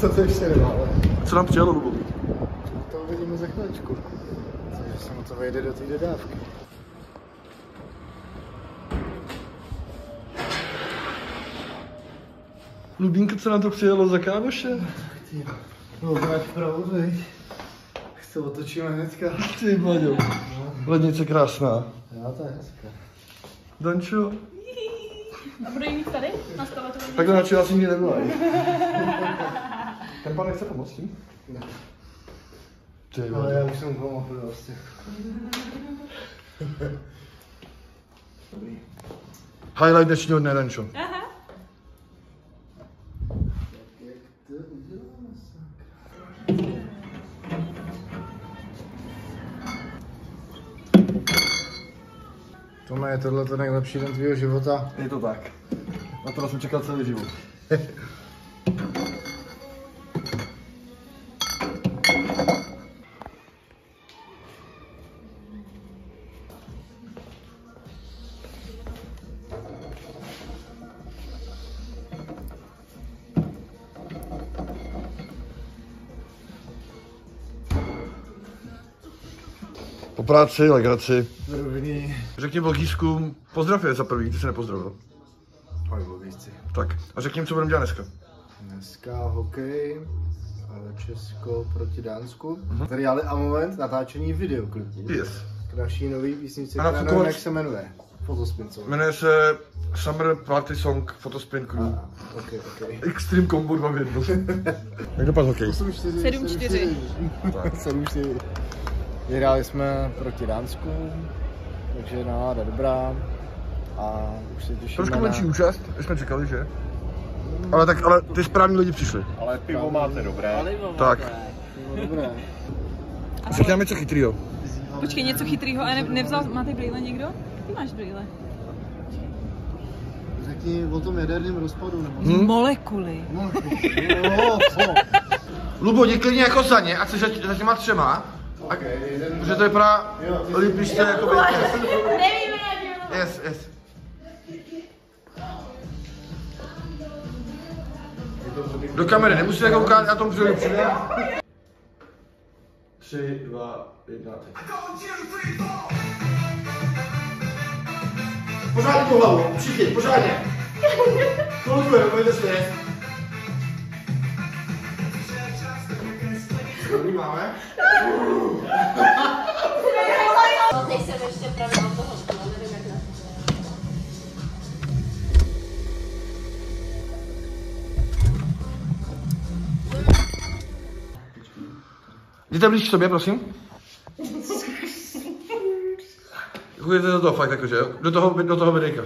To to ještě nemá, ale Co nám přijalo, Lubo? to uvidíme za chvíličku. Takže se mu to vejde do té dodávky. Lubínko, co nám to přijelo za kámoše? No, máš pravdu, viď? Tak se otočíme hnedka. Ty Vlaďo. Lednice krásná. Jo, to je hezké. Dančo. A bude jí mít tady? Na to Takhle radši asi nikdy nebyla. Ten pan nechce pomoct tím? Ne. Ty Ale já už jsem pomohl prostě. Highlight dnešního dne, Dančo. Aha. Tome, je tohle to nejlepší den tvýho života? Je to tak. Na to jsem čekal celý život. práci, legraci. První. Řekni Belgískům, pozdrav je za prvý, ty se nepozdravil. Ahoj, Bobíci. Tak, a řekni jim, co budeme dělat dneska. Dneska hokej, ale Česko proti Dánsku. Tady ale a moment natáčení videoklipu. Yes. K naší nový písnici, A která nevím, jak se jmenuje. Fotospin Song. Jmenuje se Summer Party Song Photospin Crew. Ah, ok, ok. Extreme Combo 2 v jednu. Jak dopadl hokej? 7-4. 7-4. Vyhráli jsme proti Dánsku, takže nálada dobrá. A už se těšíme Trošku na... menší účast, my jsme čekali, že? Ale tak, ale ty správní lidi přišli. Ale pivo máte dobré. Tak, No, dobré. řekněme něco chytrýho. Počkej, něco chytrýho, a ne, nevzal, máte brýle někdo? Ty máš brýle. Řekni o tom jaderném rozpadu. Nebo... Hm? Molekuly. No. Lubo, klidně jako za ně, ať se za, za těma třema. A, protože to vypadá líp, když jste jako by... Nevíme, jak Yes, yes. Do kamery, nemusíte koukat, já tomu přijdu přijde. Tři, dva, jedna, teď. Pořádně tu hlavu, všichni, pořádně. Kolukuje, pojďte. Dobrý máme. Nejsem ještě pravda od toho, ale nevím jak na to. Jděte blíž k sobě, prosím. Chodíte do toho fakt jakože, jo? Do toho, do toho videjka.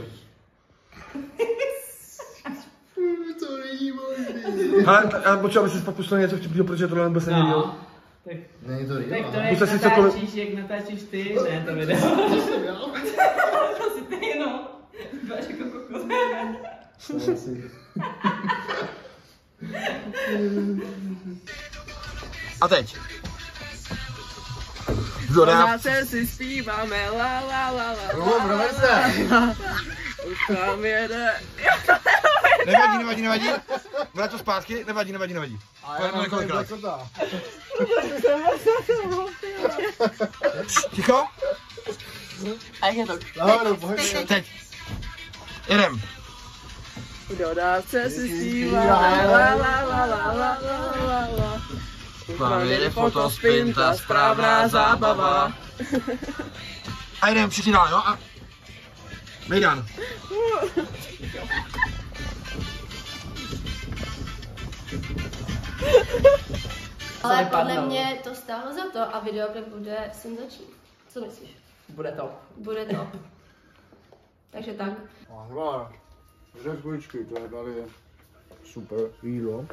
To není možný. Hele, t- já potřeba, aby si pak pustil něco vtipného, protože tohle vůbec není no. No, tak, Není to tak to real. jak Musel si cokoliv- natáčíš, jak natáčíš ty, ne to video. to si ty jenom. Vypadáš jako kokos. A teď. Dodá. se si zpíváme, la la la la. Lubo, proveď se. Už tam jede. Nevadí, nevadí, nevadí. Vrát to zpátky, nevadí, nevadí, nevadí. A Pojďme já mám několikrát. Ticho? A je to? Nahoru, Teď. Jdem. Kdo dá se si zpívá, la la la fotospin, ta správná zábava. A jdem všichni dál, jo? A... Mejdan. Ha ha ha. Ale podle vypadlo. mě to stálo za to a videoklip bude senzační. Co myslíš? Bude to. Bude to. Takže tak. A dva, řezbičky, to je tady super jídlo.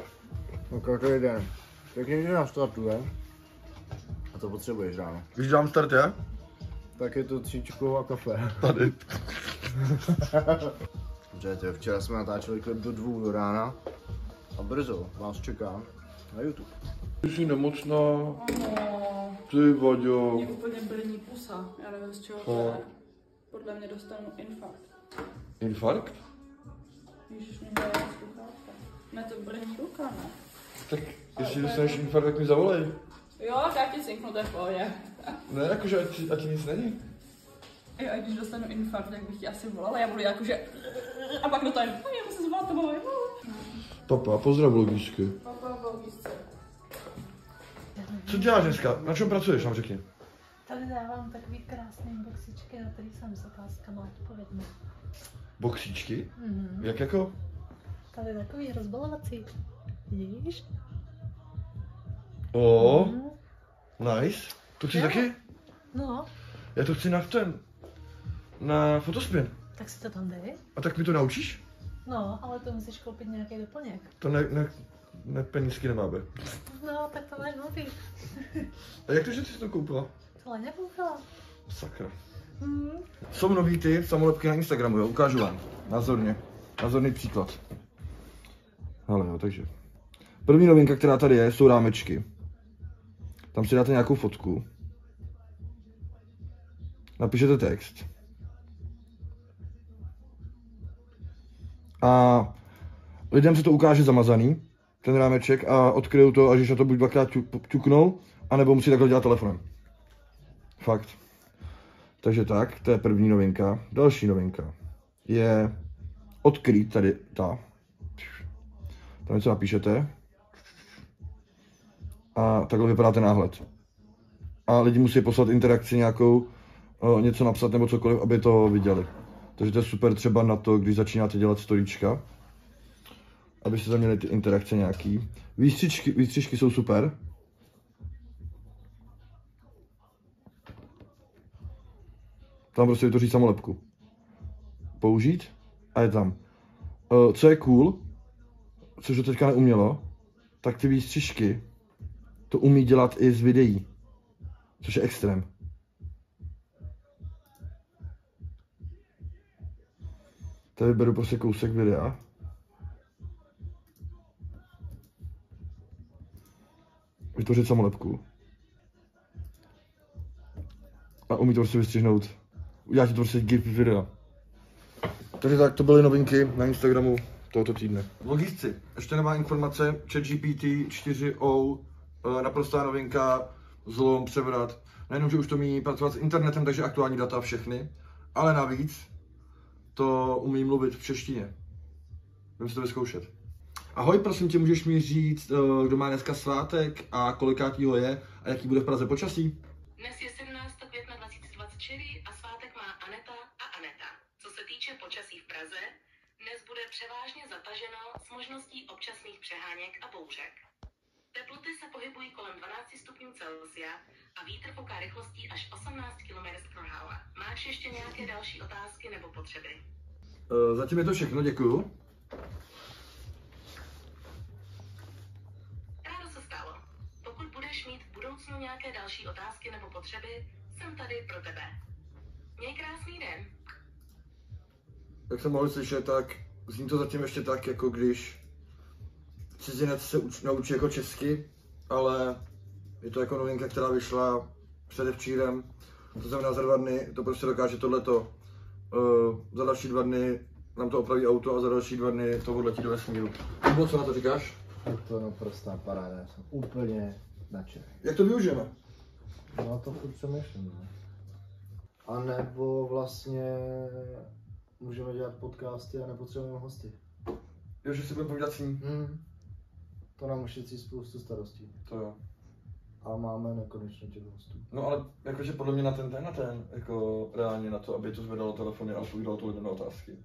No každý den. Tak někdy nastartuje. A to potřebuješ ráno. Když dám start, já? Tak je to tříčková kafe. Tady. Dobře, včera jsme natáčeli klip do dvou do rána. A brzo vás čeká na YouTube. Jsi nemocná. Ty vaďo. Mě úplně brní pusa. Já nevím, z čeho to je. Podle mě dostanu infarkt. Infarkt? Ježiš, mě bude sluchátka. Ne, to brní ruka, ne? Tak jestli dostaneš infarkt, tak mi zavolej. Jo, tak já ti cinknu, to je v pohodě. Ne, jakože ať, ať nic není. Jo, a když dostanu infarkt, tak bych ti asi volala, já budu jakože... A pak do toho, no, já musím zvát tebou. Papa, pozdrav logicky. Co děláš dneska? Na čem pracuješ, nám řekni. Tady dávám takový krásný boxičky, na který jsem s otázkama odpovědná. Boxíčky? Mhm. Jak jako? Tady takový rozbalovací. Vidíš? O, Mhm. nice. To chci taky? No, Já to chci na ten, na fotospin. tak si to tam dej. A tak mi to naučíš? No, ale to musíš koupit nějaký doplněk. To ne, ne, ne penízky nemáme. No, tak to máš nutý. A jak to, že ty jsi to koupila? To Leně koupila. Sakra. Mhm. Jsou nový ty samolepky na Instagramu, jo? Ukážu vám. Názorně. Názorný příklad. Ale jo, takže. První novinka, která tady je, jsou rámečky. Tam si dáte nějakou fotku. Napíšete text. A lidem se to ukáže zamazaný, ten rámeček, a odkryjou to, až když na to buď dvakrát ťu- ťuknou, anebo musí takhle dělat telefonem. Fakt. Takže tak, to je první novinka. Další novinka je odkrýt tady ta. Tam něco napíšete. A takhle vypadá ten náhled. A lidi musí poslat interakci nějakou, o, něco napsat nebo cokoliv, aby to viděli. Takže to je super třeba na to, když začínáte dělat storíčka, abyste tam měli ty interakce nějaký. Výstřičky, výstřičky jsou super. Tam prostě vytvoří samolepku. Použít a je tam. Eh, Co je cool, což to teďka neumělo, tak ty výstřižky to umí dělat i z videí. Což je extrém. Tady beru prostě kousek videa. Vytvořit samolepku. A umí to prostě vystřihnout. Udělá ti to prostě gif videa. Takže tak, to byly novinky na Instagramu tohoto týdne. Logistici, ještě nemá informace, ChatGPT 4o, eh, naprostá novinka, zlom, převrat. Nejenom, že už to umí pracovat s internetem, takže aktuální data všechny, ale navíc to umí mluvit v češtině. Budeme si to vyzkoušet. Ahoj, prosím tě, můžeš mi říct, eh, kdo má dneska svátek a kolikátýho je a jaký bude v Praze počasí? Dnes je 17. května 2024 a svátek má Aneta a Aneta. Co se týče počasí v Praze, dnes bude převážně zataženo s možností občasných přeháněk a bouřek. Teploty se pohybují kolem 12 stupňů Celsia a vítr fouká rychlostí až 18 km h Máš ještě nějaké další otázky nebo potřeby? Eh, Zatím je to všechno, děkuju. Rádo se stalo. Pokud budeš mít v budoucnu nějaké další otázky nebo potřeby, jsem tady pro tebe. Měj krásný den. Jak jsem mohl slyšet, tak zní to zatím ještě tak, jako když cizinec se uč, naučí jako česky, ale je to jako novinka, která vyšla předevčírem, to znamená za dva dny, to prostě dokáže tohleto. Uh, za další dva dny nám to opraví auto a za další dva dny to odletí do vesmíru. Nebo co na to říkáš? Je to naprostá paráda, jsem úplně nadšený. Jak to využijeme? No to furt přemýšlím. No. A nebo vlastně můžeme dělat podcasty a nepotřebujeme hosty. Jo, že si budeme povídat s ní. Hmm. To nám ušetří spoustu starostí. To jo. A máme nekonečně těch hostů. No ale jakože podle mě na ten, ten, na ten, jako reálně na to, aby to zvedalo telefony a odpovídalo to lidem na otázky.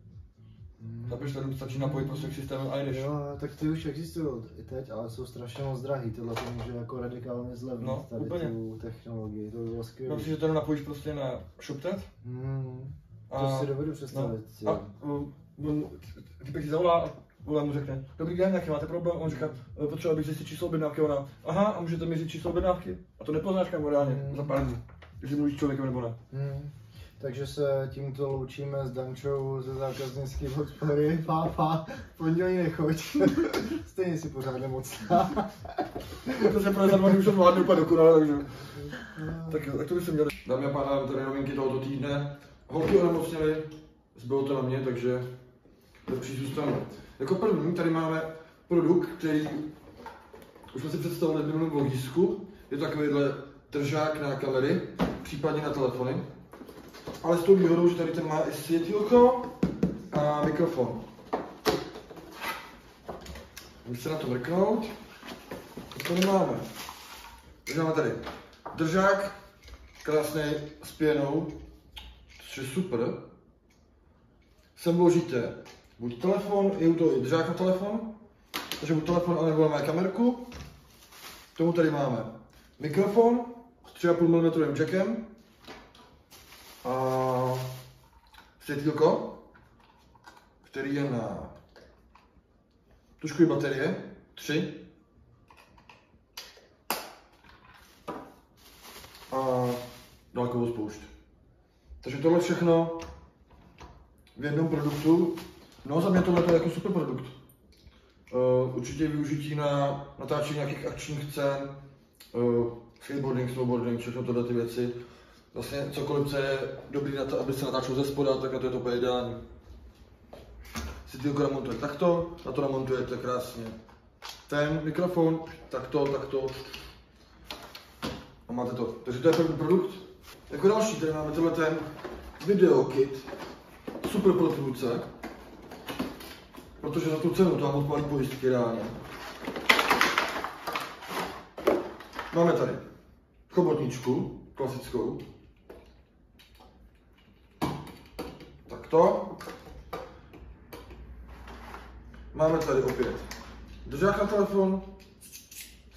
Hmm. Chápeš, tady stačí napojit prostě k systému a jdeš. Jo, tak ty už existují i teď, ale jsou strašně moc drahý. Tohle to může jako radikálně zlevnit No, tady úplně. tu technologii. To by bylo No, skvělé. že to napojíš prostě na ShopTet Hmm. To a, si dovedu představit. no, a um, um, typek ti zavolá a volá mu řekne, dobrý den, jaký máte problém? On říká, "Eh, potřeboval bych zjistit číslo objednávky. Ona, aha, a můžete mi říct číslo objednávky? A to nepoznáš kam reálně, Hmm. za pár dní. Jestli mluvíš člověkem nebo ne. Hmm. Takže se tímto loučíme s Dančou ze zákaznické podpory. Pápa, v pondělí nechoď. Stejně si pořád nemocná. to se pro za už to zvládne úplně dokonale, takže... Tak jo, tak to bychom měli. Dámy a pánové, tady novinky tohoto týdne. Holky onemocněly, zbylo to na mě, takže lepší zůstanu. Jako první tady máme produkt, který už jsme si představili v minulém vlogisku. Je to takovýhle držák na kamery, případně na telefony. Ale s tou výhodou, že tady ten má i světilko a mikrofon. Můžete se na to mrknout. Co tady máme? Takže máme tady držák, krásný s pěnou, což je super. Sem vložíte buď telefon, je u toho i držák na telefon, takže buď telefon, anebo máme kamerku. K tomu tady máme mikrofon s 3,5 mm jackem a světýlko, který je na tušku baterie, 3. A dálkovou spoušť. Takže tohle všechno v jednom produktu. No za mě tohle je jako super produkt. Uh, určitě využití na natáčení nějakých akčních scén, uh, skateboarding, snowboarding, všechno tohle ty věci. Vlastně cokoliv, co je dobrý na to, aby se natáčelo ze spoda, tak na to je to úplně ideální. Ty namontuje takto, na to namontujete krásně ten mikrofon, takto, takto. A máte to. Takže to je první produkt. Jako další tady máme tenhle ten video kit. Super pro tvůrce. Protože za tu cenu to mám malý pojistky reálně. Máme tady chobotničku, klasickou. Takto. Máme tady opět držák na telefon,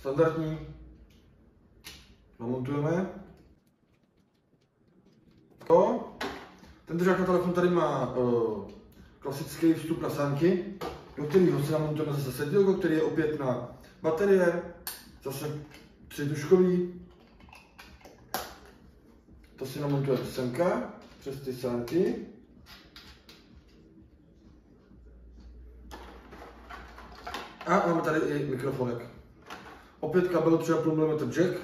standardní. Namontujeme. To. Ten držák na telefon tady má uh, klasický vstup na sánky, do kterého si namontujeme zase sedílko, který je opět na baterie, zase tři tuškový. To si namontujeme semka přes ty sánky. A máme tady i mikrofonek. Opět kabel 3,5 mm jack.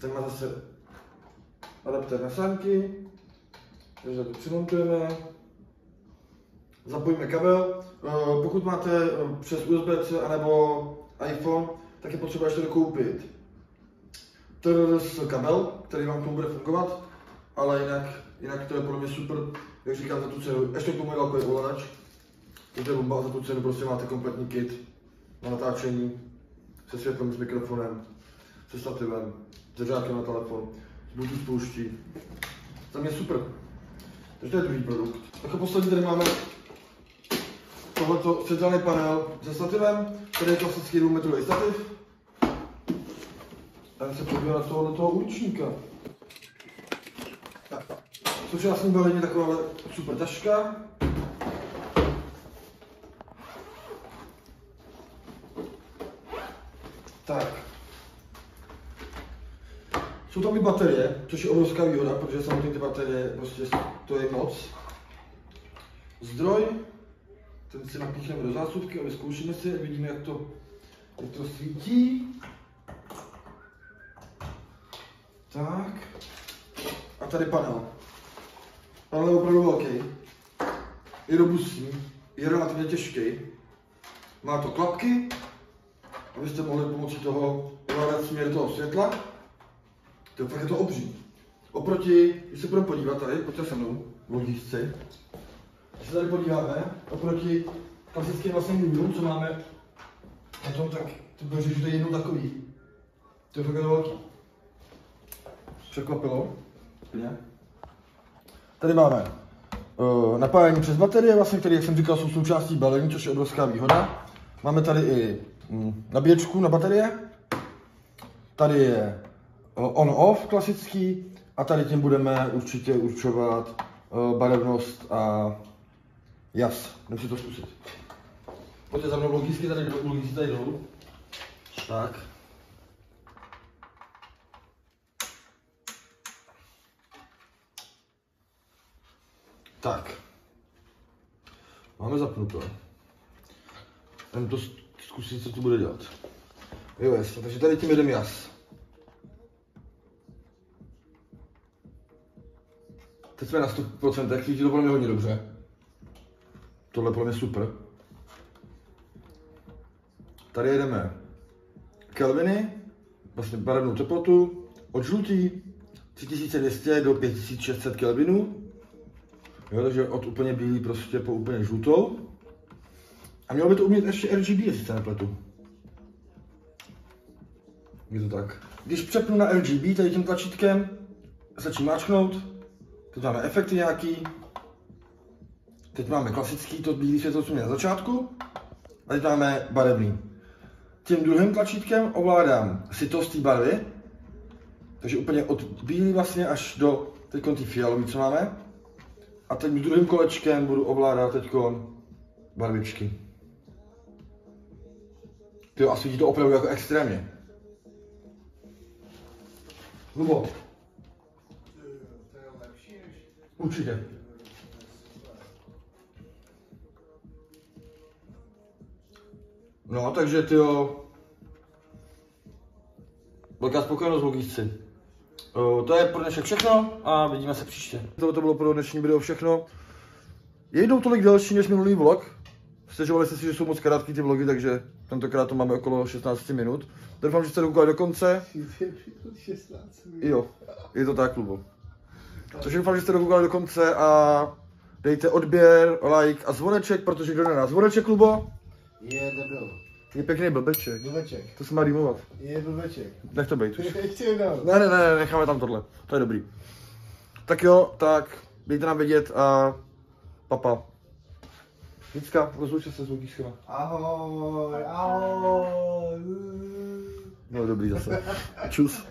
Ten má zase adaptér na sánky. Takže to přimontujeme. Zapojíme kabel. Eh, Pokud máte eh, přes USB-C anebo iPhone, tak je potřeba ještě dokoupit TRS kabel, který vám k tomu bude fungovat, ale jinak, jinak to je podle mě super, jak říkám, za tu cenu. Ještě k tomu je velký ovladač, je bomba, za tu cenu prostě máte kompletní kit na natáčení se světlem, s mikrofonem, se stativem, s držákem na telefon, s Bluetooth spouští. Za mě super. Takže to je druhý produkt. Jako poslední tady máme tohleto světelný panel se stativem, který je klasický 2 metrový stativ. A se podívám na toho, toho účníka. Součástí balení taková super taška. Tak. Jsou tam i baterie, což je obrovská výhoda, protože samotné ty baterie prostě to je moc. Zdroj, ten si napíchneme do zásuvky a vyzkoušíme si, vidíme, jak to, jak to svítí. Tak. A tady panel. Panel je opravdu velký. Je robustní, je relativně těžký. Má to klapky, abyste mohli pomocí toho ovládat směr toho světla. To je fakt to obří. Oproti, když se budeme podívat tady, pojďte se mnou, vodíčci. Když se tady podíváme, oproti klasickým vlastním důvodům, co máme na tom, tak to bude říct, že to je jednou takový. To je fakt velký. Překvapilo. Úplně. Tady máme uh, napájení přes baterie, vlastně, které, jak jsem říkal, jsou součástí balení, což je obrovská výhoda. Máme tady i mm, nabíječku na baterie. Tady je on-off klasický a tady tím budeme určitě určovat uh, barevnost a jas. Jdem si to zkusit. Pojďte za mnou logicky tady, logicky tady dolů. Tak. Tak. Máme zapnuto. Jdem to zkusit, co to bude dělat. Jo, jasně, takže tady tím jedem jas. Teď jsme na 100%, tak svítí to podle mě hodně dobře. Tohle podle mě super. Tady jedeme kelviny, vlastně barevnou teplotu, od žlutý 3200 do 5600 kelvinů. Jo, takže od úplně bílý prostě po úplně žlutou. A mělo by to umět ještě RGB, jestli se nepletu. Je to tak. Když přepnu na RGB tady tím tlačítkem, stačí máčknout, teď máme efekty nějaký, teď máme klasický, to bílý světlo, měl na začátku, a teď máme barevný. Tím druhým tlačítkem ovládám sytost té barvy, takže úplně od bílý vlastně až do teď ty fialový, co máme. A teď druhým kolečkem budu ovládat teď barvičky. Ty a svítí to opravdu jako extrémně. Lubo. Určitě. No, takže ty jo. Velká spokojenost logísci. To je pro dnešek všechno a vidíme se příště. Tohle to bylo pro dnešní video všechno. Je jednou tolik delší než minulý vlog. Stěžovali jste si, že jsou moc krátký ty vlogy, takže tentokrát to máme okolo 16 minut. Doufám, že jste dokoukali do konce. 16 Jo, je to tak, klubo. Takže doufám, že jste dokoukali do konce a dejte odběr, like a zvoneček, protože kdo nemá zvoneček, klubo, Je debil. je pěkný blbeček. Blbeček. To se má rýmovat. Je blbeček. Nech to být už. Ne, ne, ne, necháme tam tohle. To je dobrý. Tak jo, tak dejte nám vědět a papa. Vícka, rozlučte se s Lugíškama. Ahoj, ahoj. No dobrý zase. Čus.